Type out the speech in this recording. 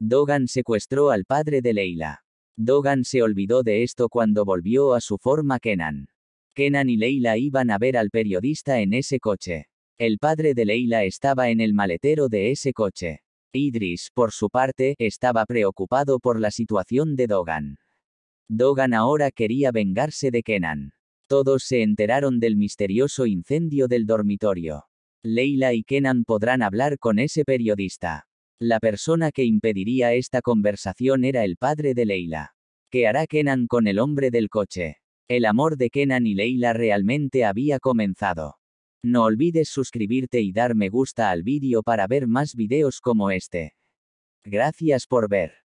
Dogan secuestró al padre de Leila. Dogan se olvidó de esto cuando volvió a su forma Kenan. Kenan y Leila iban a ver al periodista en ese coche. El padre de Leila estaba en el maletero de ese coche. Idris, por su parte, estaba preocupado por la situación de Dogan. Dogan ahora quería vengarse de Kenan. Todos se enteraron del misterioso incendio del dormitorio. Leila y Kenan podrán hablar con ese periodista. La persona que impediría esta conversación era el padre de Leila. ¿Qué hará Kenan con el hombre del coche? El amor de Kenan y Leila realmente había comenzado. No olvides suscribirte y dar me gusta al vídeo para ver más videos como este. Gracias por ver.